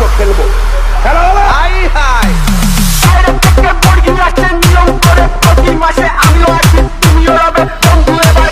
Available.